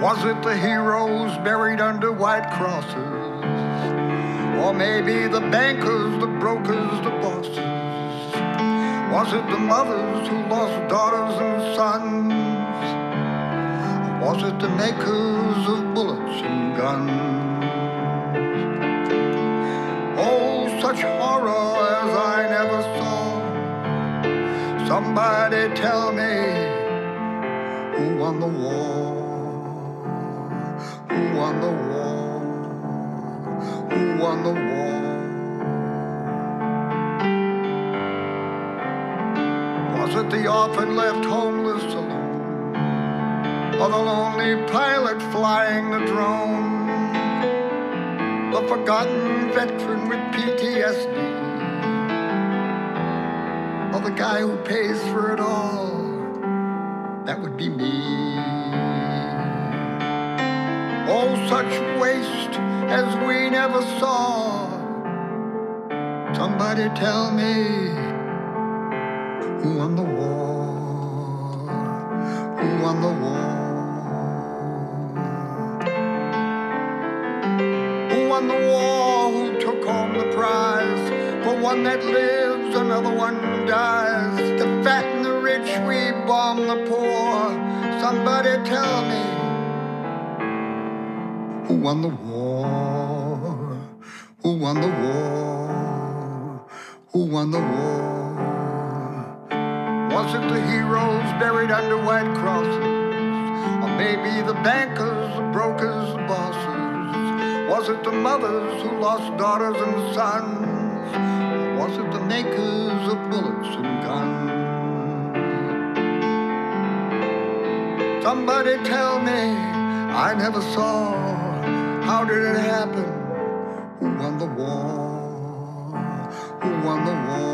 Was it the heroes buried under white crosses? Or maybe the bankers, the brokers, the bosses? Was it the mothers who lost daughters and sons? Or was it the makers of bullets and guns? Oh, such horror as I never saw. Somebody tell me who won the war? It the orphan left homeless alone? Or the lonely pilot flying the drone? The forgotten veteran with PTSD? Or the guy who pays for it all? That would be me. Oh, such waste as we never saw. Somebody tell me who won the war? Who won the war? Who won the war? Who took home the prize? For one that lives, another one dies. The fat and the rich, we bomb the poor. Somebody tell me who won the war? Who won the war? Who won the war? Was it the heroes buried under white crosses? Or maybe the bankers, the brokers, the bosses? Was it the mothers who lost daughters and sons? Or was it the makers of bullets and guns? Somebody tell me, I never saw. How did it happen? Who won the war? Who won the war?